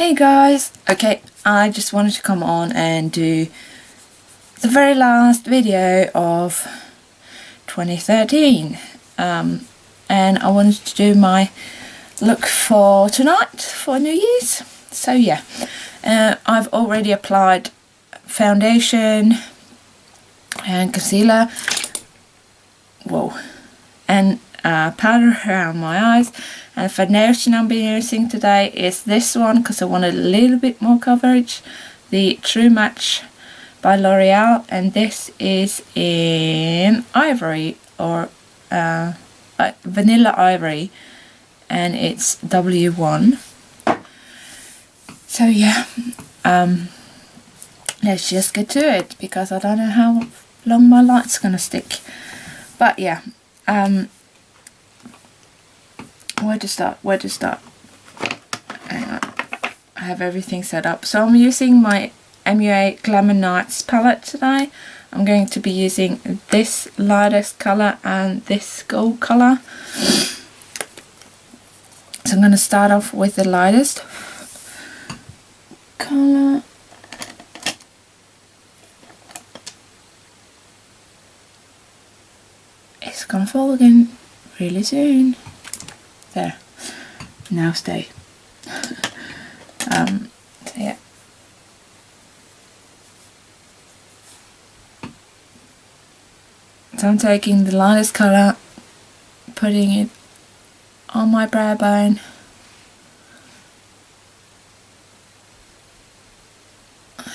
Hey guys! Okay, I just wanted to come on and do the very last video of 2013 um, and I wanted to do my look for tonight for New Year's. So yeah. Uh, I've already applied foundation and concealer. Whoa. And uh, powder around my eyes and the foundation I'm be using today is this one because I want a little bit more coverage. The True Match by L'Oreal. And this is in ivory or uh, vanilla ivory. And it's W1 so yeah um, let's just get to it because I don't know how long my light's gonna stick. But yeah um, where to start? Where to start? I have everything set up. So I'm using my MUA Glamour Nights palette today. I'm going to be using this lightest colour and this gold colour so I'm going to start off with the lightest colour it's gonna fall again really soon there. Now stay. um, so yeah. So I'm taking the lightest colour, putting it on my brow bone.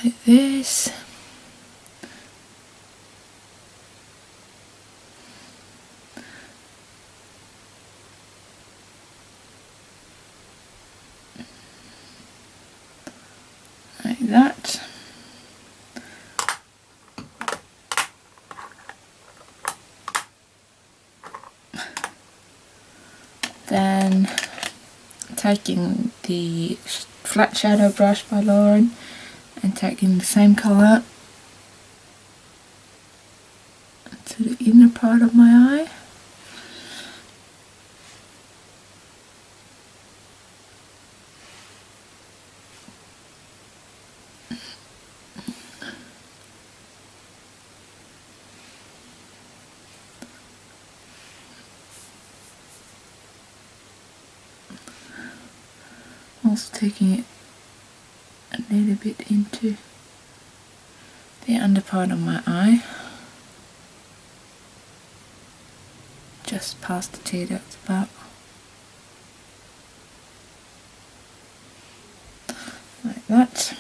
Like this. that. Then taking the flat shadow brush by Lauren and taking the same colour to the inner part of my eye. Taking it a little bit into the under part of my eye. Just past the tear duct about. Like that.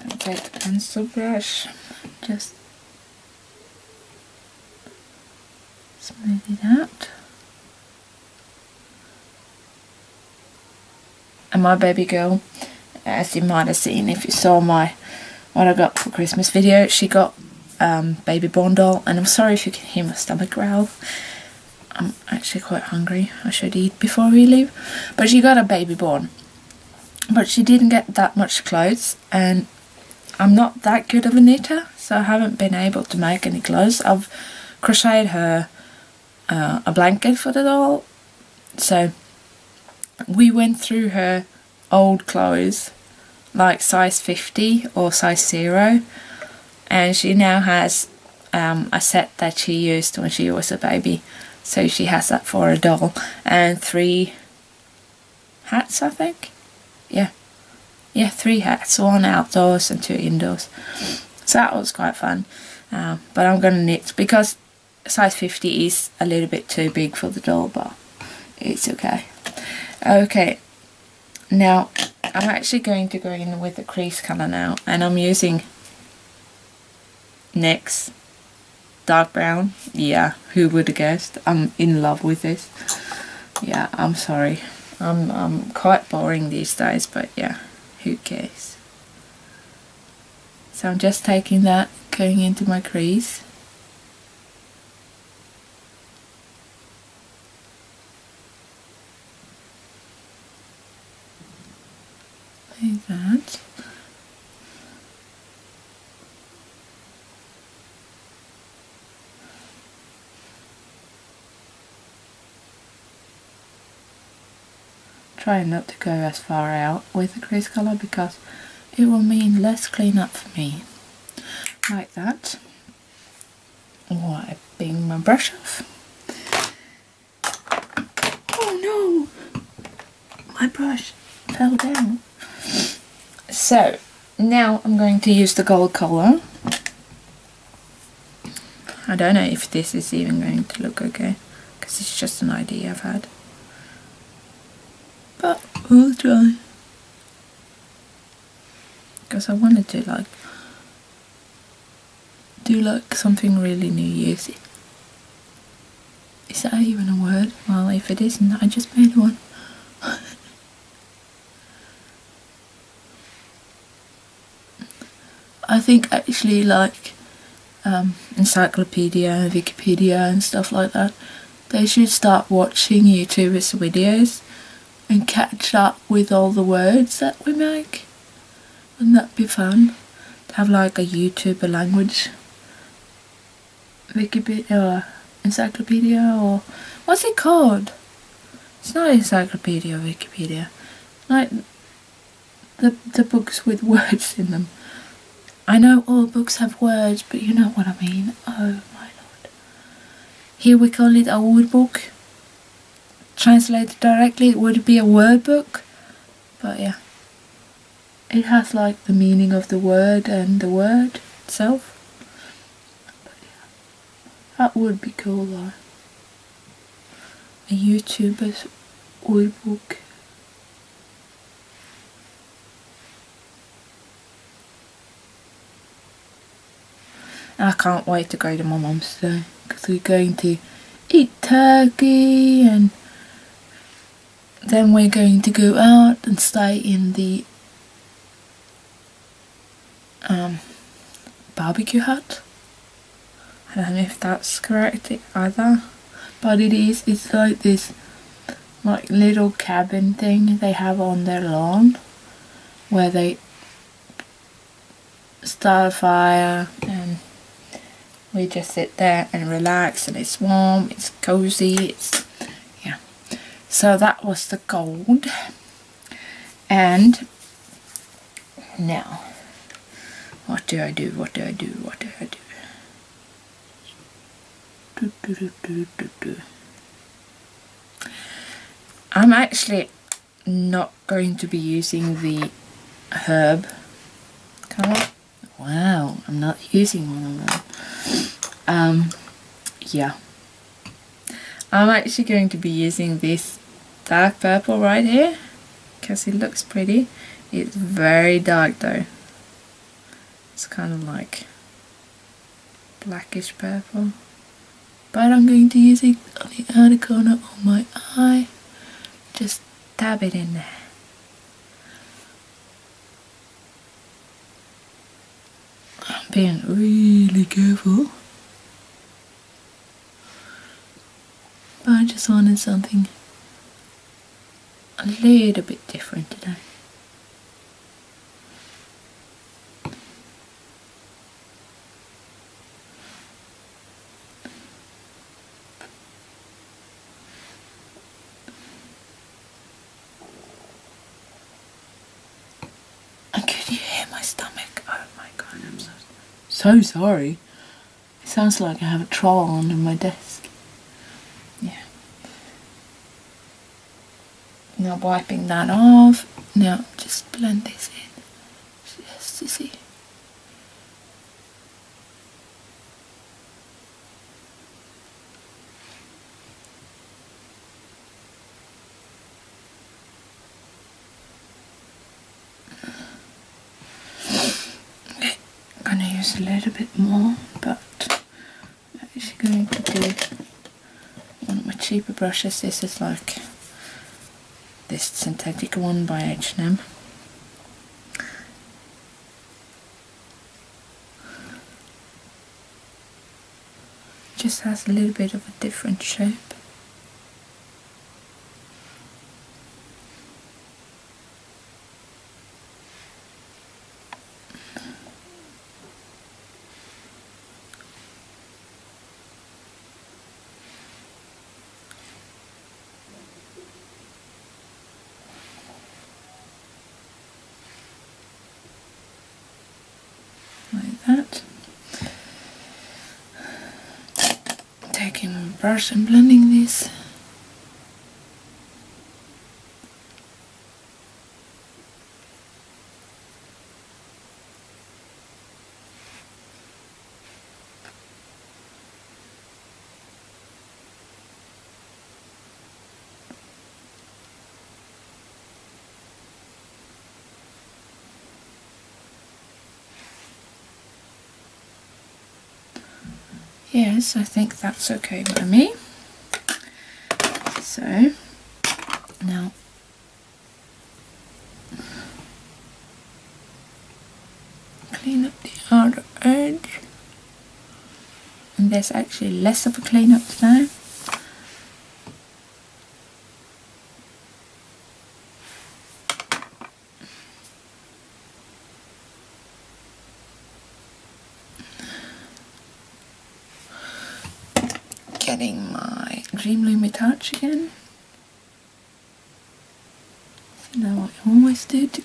And take the pencil brush. Just smooth it out and my baby girl as you might have seen if you saw my what I got for Christmas video she got um, baby born doll. And I'm sorry if you can hear my stomach growl. I'm actually quite hungry. I should eat before we leave. But she got a baby born. But she didn't get that much clothes. And I'm not that good of a knitter so I haven't been able to make any clothes. I've crocheted her uh, a blanket for the doll. So we went through her old clothes like size 50 or size 0 and she now has um, a set that she used when she was a baby. So she has that for a doll and three hats I think. Yeah. Yeah three hats one outdoors and two indoors. So that was quite fun. Uh, but I'm gonna knit because size 50 is a little bit too big for the doll but it's okay Okay, now I'm actually going to go in with the crease colour now and I'm using NYX dark brown. Yeah, who would have guessed? I'm in love with this. Yeah, I'm sorry. I'm, I'm quite boring these days, but yeah, who cares? So I'm just taking that, going into my crease. like that. Trying not to go as far out with the crease colour because it will mean less cleanup for me. Like that. Wiping my brush off. Oh no! My brush fell down. So, now I'm going to use the gold colour. I don't know if this is even going to look okay because it's just an idea I've had. We'll try. Because I wanted to like do like something really New Year's. Is that even a word? Well, if it isn't, I just made one. I think actually like um, encyclopedia, and Wikipedia and stuff like that, they should start watching YouTubers' videos and catch up with all the words that we make. Wouldn't that be fun? To have like a YouTuber language Wikipedia or encyclopedia or what's it called? It's not encyclopedia or Wikipedia. Like the the books with words in them. I know all books have words, but you know what I mean. Oh my lord. Here we call it a word book. Translated directly, it would be a word book. But yeah. It has like the meaning of the word and the word itself. But yeah. That would be cool though. A YouTuber's word book. I can't wait to go to my mum's today because we're going to eat turkey and then we're going to go out and stay in the um, barbecue hut. I don't know if that's correct either, but it is. It's like this like little cabin thing they have on their lawn where they start a fire and we just sit there and relax and it's warm it's cozy it's so that was the gold. And now what do I do? What do I do? What do I do? Do, do, do, do, do. I'm actually not going to be using the herb colour wow I'm not using one of them. Um, yeah. I'm actually going to be using this dark purple right here because it looks pretty. It's very dark though. It's kind of like blackish purple. But I'm going to use it on the outer corner of my eye. Just dab it in there. I'm being really careful. But I just wanted something a little bit different today. And could you hear my stomach? Oh my god, I'm so, so sorry. It sounds like I have a troll under my desk. Wiping that off. Now just blend this in just to see. Okay, I'm gonna use a little bit more, but I'm actually going to do one of my cheaper brushes. This is like this synthetic one by H&M. Just has a little bit of a different shape. taking my brush and blending this. Yes, I think that's okay by me. So, now clean up the outer edge. And there's actually less of a clean up now. Touch again. So now I always do to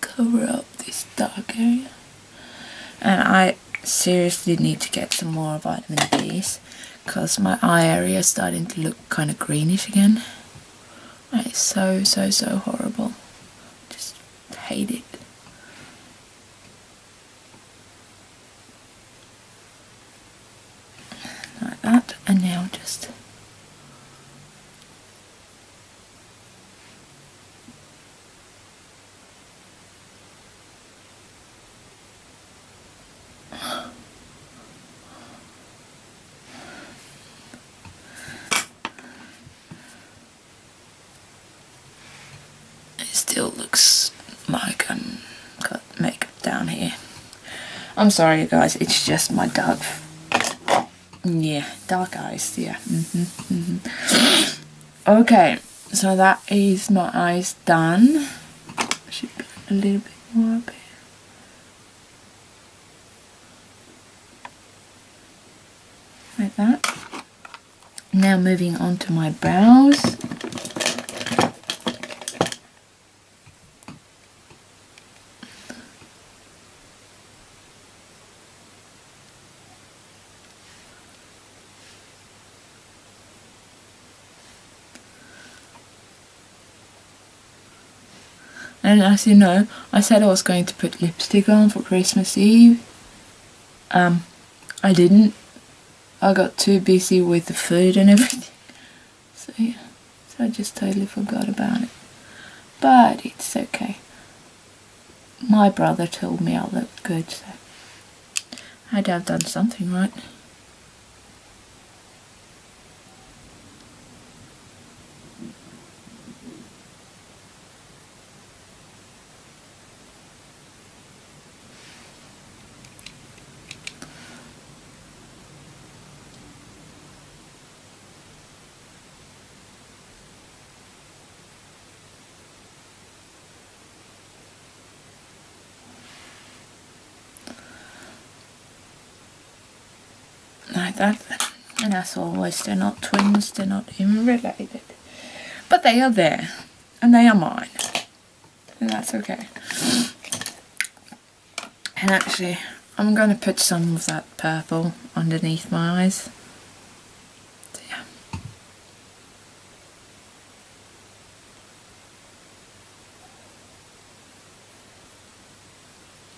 cover up this dark area. And I seriously need to get some more vitamin D's because my eye area is starting to look kind of greenish again. It's so, so, so horrible. Just hate it. Like that, and now just it still looks like I'm got makeup down here. I'm sorry you guys, it's just my dark yeah, dark eyes, yeah. Mm -hmm, mm -hmm. Okay, so that is my eyes done. Should be a little bit more up here. Like that. Now moving on to my brows. And as you know, I said I was going to put lipstick on for Christmas Eve. Um, I didn't. I got too busy with the food and everything. So yeah, so I just totally forgot about it. But it's okay. My brother told me I looked good, so I'd have done something right. That. And as always, they're not twins, they're not even related. But they are there, and they are mine. And that's okay. And actually, I'm going to put some of that purple underneath my eyes.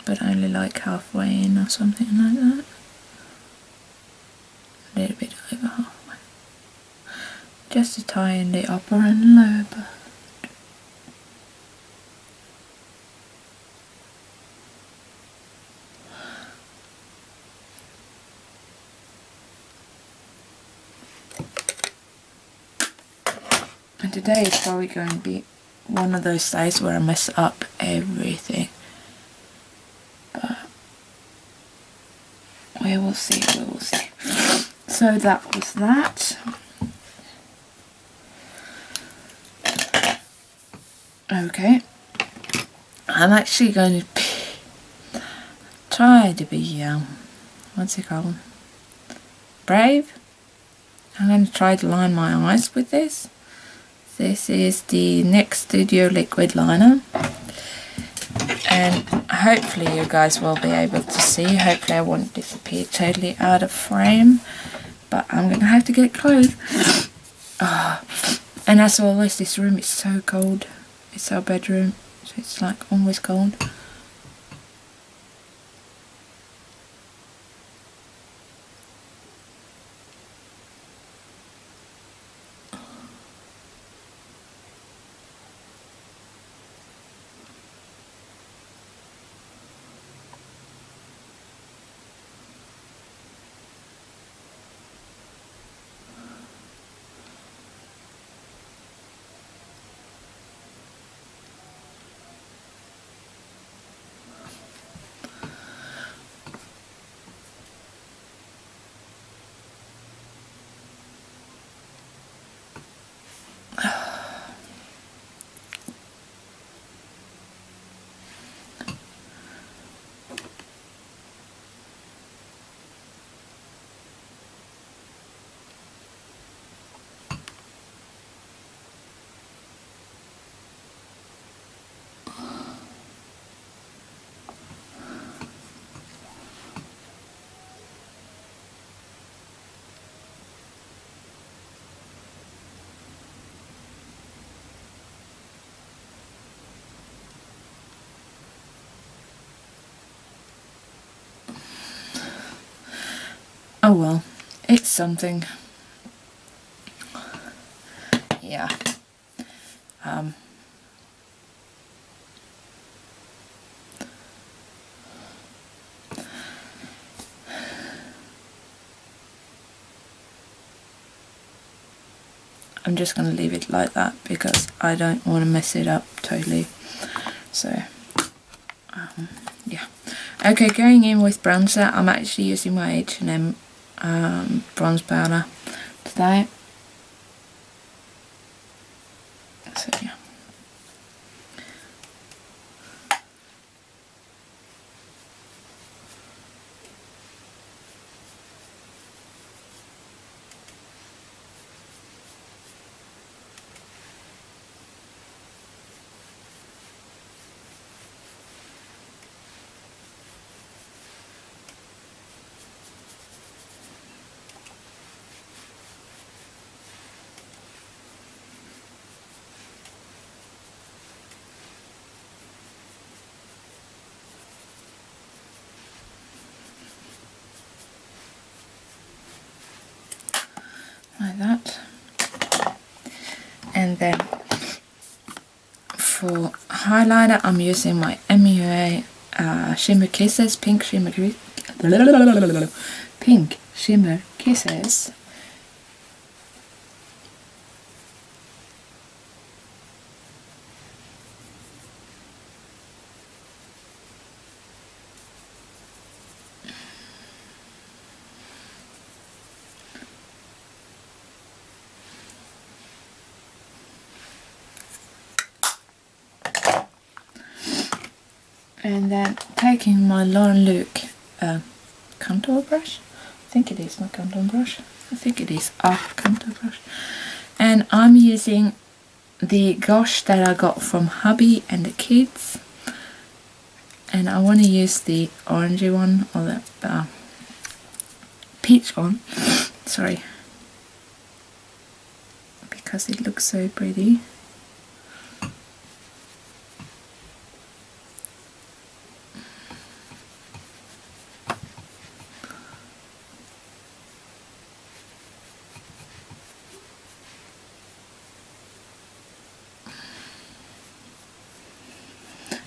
But only like halfway in or something like that a little bit over halfway. Just to tie in the upper and lower part. And today is probably going to be one of those days where I mess up everything. But we will see, we will see so that was that. Okay, I'm actually going to be, try to be, um, what's it called, brave. I'm going to try to line my eyes with this. This is the NYX Studio Liquid Liner and hopefully you guys will be able to see hopefully I won't disappear totally out of frame but I'm gonna have to get clothes. oh. And as always, this room is so cold. It's our bedroom, so it's like always cold. Oh well, it's something. Yeah. Um, I'm just going to leave it like that because I don't want to mess it up totally. So, um, yeah. Okay, going in with bronzer, I'm actually using my H&M um, bronze powder today. So yeah. Like that. And then for highlighter I'm using my MUA uh, Shimmer Kisses Pink Shimmer Pink Shimmer Kisses and then taking my Lauren Luke uh, contour brush? I think it is my contour brush. I think it is a contour brush. And I'm using the Gosh that I got from hubby and the kids. And I want to use the orangey one or the uh, peach one. Sorry. Because it looks so pretty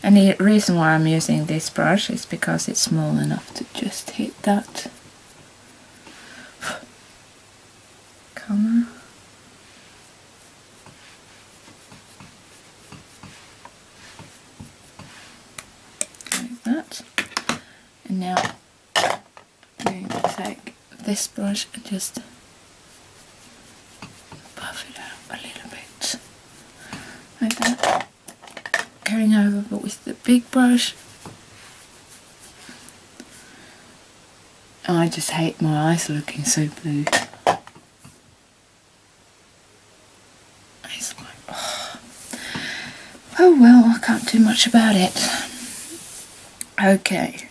And the reason why I'm using this brush is because it's small enough to just hit that color. Like that. And now I'm going to take this brush and just buff it out a little bit. Like that carrying over but with the big brush. I just hate my eyes looking so blue. Oh well, I can't do much about it. Okay,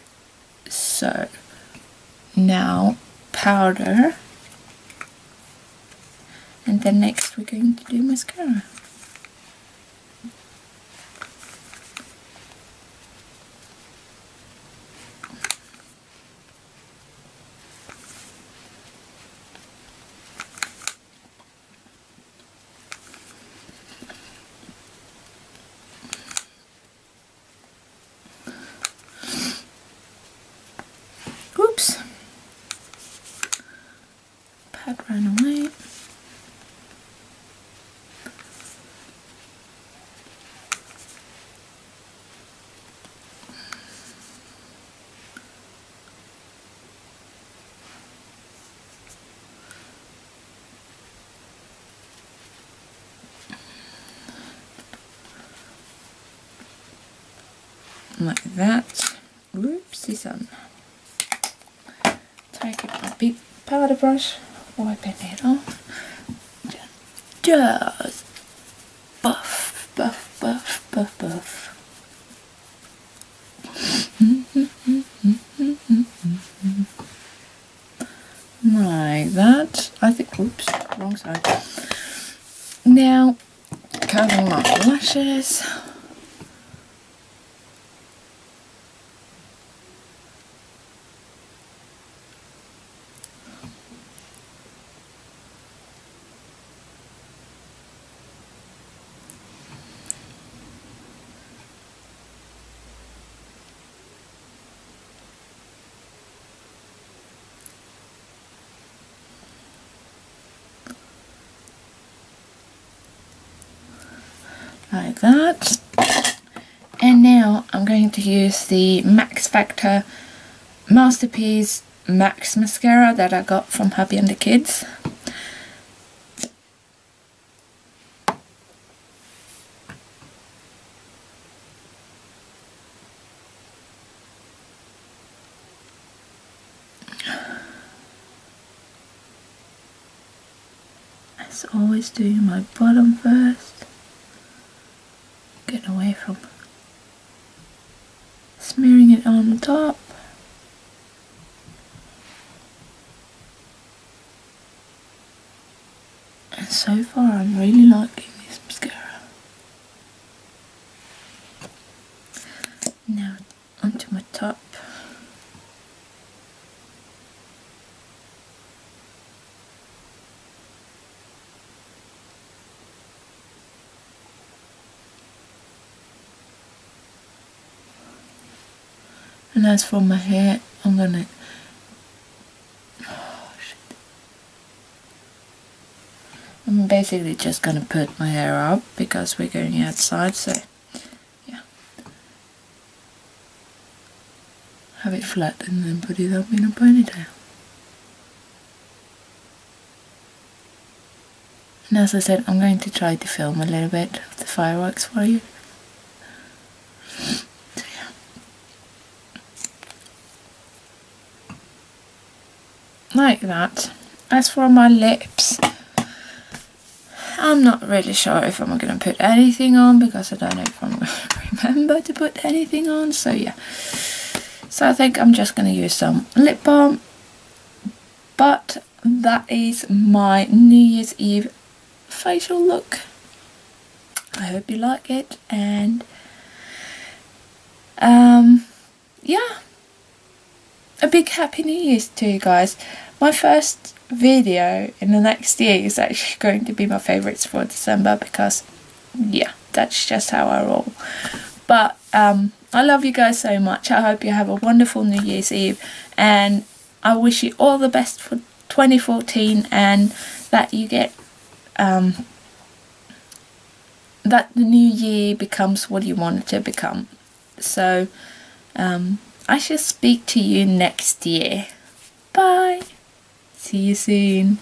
so now powder. and then next we're going to do mascara. Like that. Oopsie son take a big powder brush, wiping it off. Just buff, buff, buff, buff, buff. like that. I think, oops, wrong side. Now, covering my lashes. Like that. And now I'm going to use the Max Factor Masterpiece Max Mascara that I got from Happy and the Kids as always doing my bottom first get away from smearing it on top. And so far I'm really liking this mascara. Now onto my top. And as for my hair, I'm gonna. Oh, I'm basically just gonna put my hair up because we're going outside, so yeah. Have it flat and then put it up in a ponytail. And as I said, I'm going to try to film a little bit of the fireworks for you. Like that. As for my lips, I'm not really sure if I'm going to put anything on because I don't know if I'm going to remember to put anything on. So yeah, so I think I'm just going to use some lip balm. But that is my New Year's Eve facial look. I hope you like it and um, big happy new year's to you guys. My first video in the next year is actually going to be my favourites for December because yeah that's just how I roll. But um, I love you guys so much. I hope you have a wonderful New Year's Eve and I wish you all the best for 2014 and that you get um, that the new year becomes what you want it to become. So um, I shall speak to you next year. Bye. See you soon.